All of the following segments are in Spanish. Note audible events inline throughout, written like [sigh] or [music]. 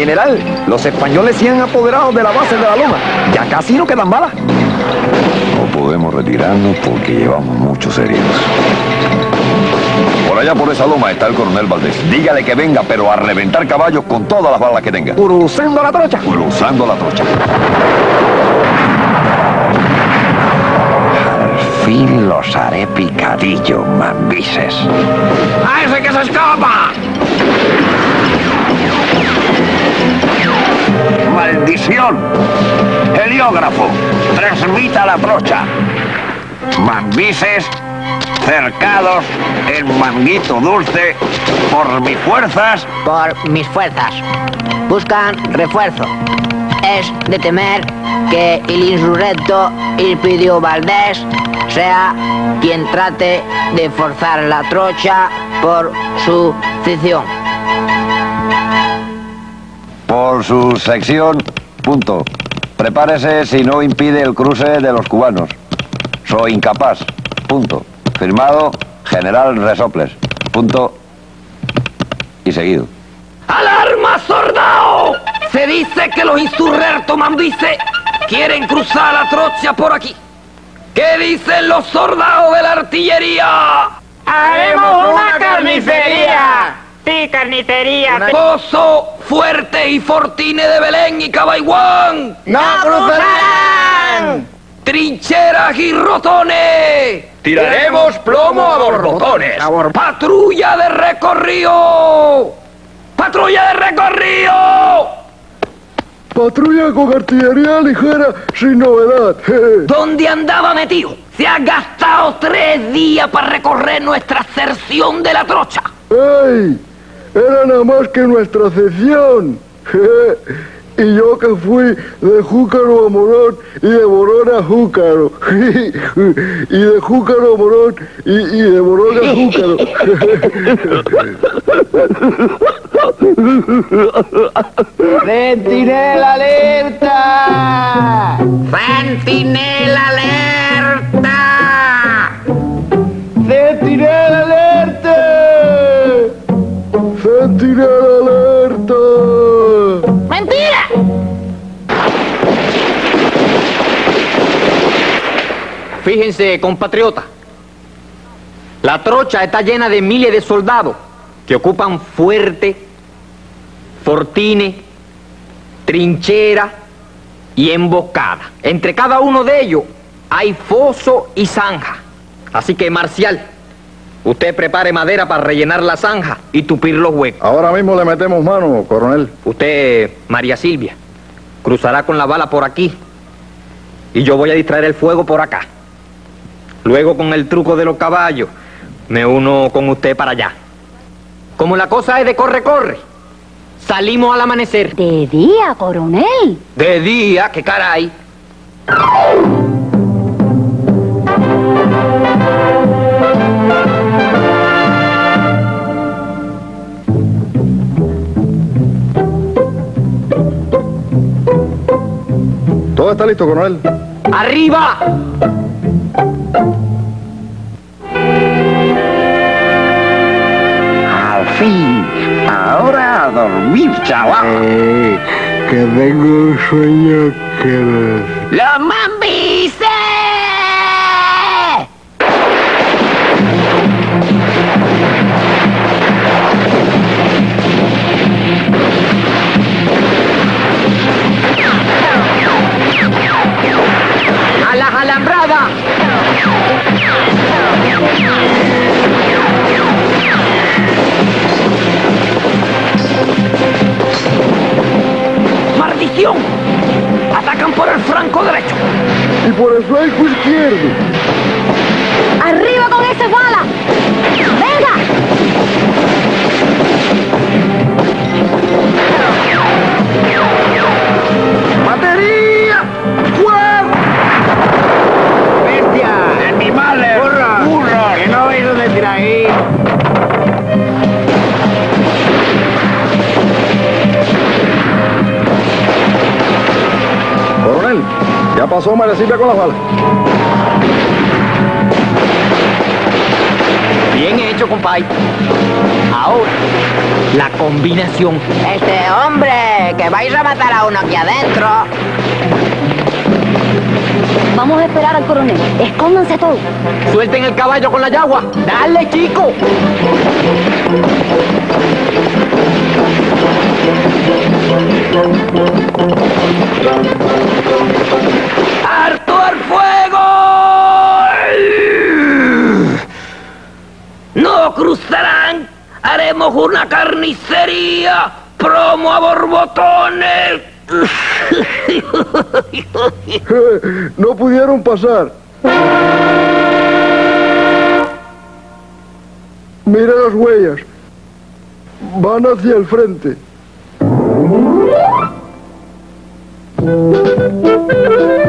General, los españoles se han apoderado de la base de la loma. Ya casi no quedan balas. No podemos retirarnos porque llevamos muchos heridos. Por allá por esa loma está el coronel Valdés. Dígale que venga, pero a reventar caballos con todas las balas que tenga. Cruzando la trocha. Cruzando la trocha. Al fin los haré picadillo, mambises. ¡A ese que se escapa! ¡Maldición! Heliógrafo, transmita la trocha. Mambises cercados en manguito dulce por mis fuerzas. Por mis fuerzas. Buscan refuerzo. Es de temer que el insurrecto Ilpidio Valdés sea quien trate de forzar la trocha por su sección. Por su sección, punto. Prepárese si no impide el cruce de los cubanos. Soy incapaz, punto. Firmado, General Resoples, punto. Y seguido. ¡Alarma, soldado! Se dice que los insurrectos mambises quieren cruzar la trocha por aquí. ¿Qué dicen los soldados de la artillería? ¡Haremos una carnicería! Sí, carnicería. Pozo, Fuerte y Fortine de Belén y Cabaiguán. ¡No cruzarán! Trincheras y rotones. Tiraremos plomo a borbotones. Patrulla de recorrido. Patrulla de recorrido. Patrulla con artillería ligera sin novedad. ¿Dónde andaba metido? Se ha gastado tres días para recorrer nuestra sección de la trocha. ¡Ey! Era nada más que nuestra sección. [laughs] Y yo que fui de Júcaro a Morón y de Morón a Júcaro. [laughs] Y de Júcaro a Morón y, y de Morón a Júcaro. [laughs] ¡Centinela alerta! ¡Centinela alerta! Fíjense, compatriota. La trocha está llena de miles de soldados que ocupan fuerte, fortines, trinchera y emboscada. Entre cada uno de ellos hay foso y zanja. Así que, Marcial, usted prepare madera para rellenar la zanja y tupir los huecos. Ahora mismo le metemos mano, coronel. Usted, María Silvia, cruzará con la bala por aquí y yo voy a distraer el fuego por acá. Luego, con el truco de los caballos, me uno con usted para allá. Como la cosa es de corre, corre, salimos al amanecer. De día, coronel. De día, que caray. Todo está listo, coronel. ¡Arriba! Fin, ahora a dormir, chaval. Eh, que tengo un sueño que... ¡Los mambises! Y por el flanco izquierdo. ¡Arriba ya pasó María Silvia con las balas. Bien hecho. compay. Ahora, la combinación. Este hombre, que vais a matar a uno aquí adentro. Vamos a esperar al coronel. Escóndanse todos. Suelten el caballo con la yagua. Dale, chico. ¡Haremos una carnicería! ¡Promo a borbotones! [laughs] No pudieron pasar. Mira las huellas. Van hacia el frente.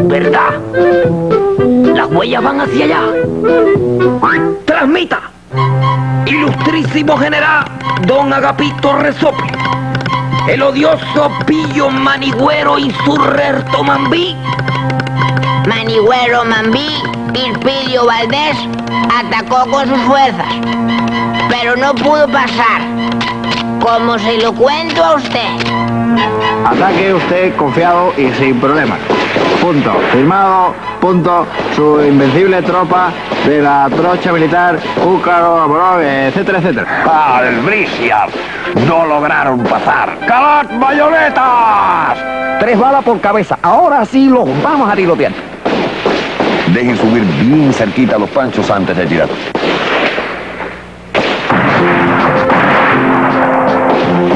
¿Verdad? Las huellas van hacia allá. Transmita. Ilustrísimo general Don Agapito Resople. El odioso pillo manigüero insurrerto Mambí. Manigüero Mambí, Irpidio Valdés, atacó con sus fuerzas, pero no pudo pasar. Como se lo cuento a usted. Ataque usted confiado y sin problemas. Punto. Firmado. Punto. Su invencible tropa de la trocha militar, Amorón, etcétera, etcétera. ¡Albricias! No lograron pasar. ¡Calat bayonetas! Tres balas por cabeza. Ahora sí los vamos a tirotear. Dejen subir bien cerquita a los panchos antes de tirar.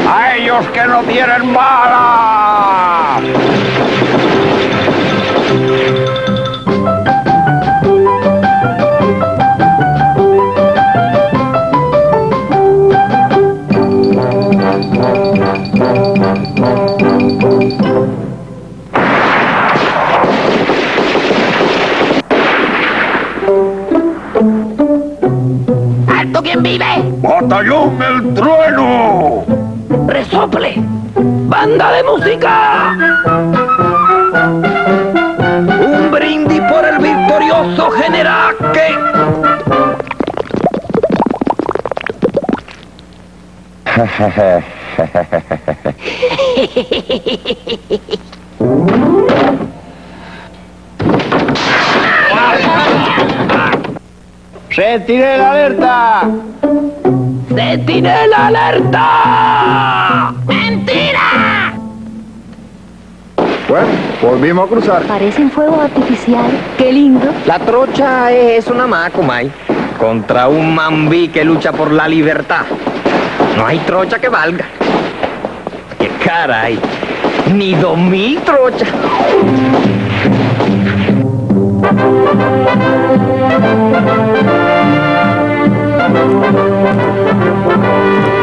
¡A ellos que no tienen balas! Vive? ¡Batallón el trueno! Resople. Banda de música. Un brindis por el victorioso general que... [laughs] ¡Sentinel alerta! ¡Sentinela alerta! ¡Mentira! Bueno, volvimos a cruzar. Parecen fuegos artificiales. Qué lindo. La trocha es una más, comay. Contra un mambí que lucha por la libertad. No hay trocha que valga. ¡Qué caray! Ni dos mil trochas. Thank you.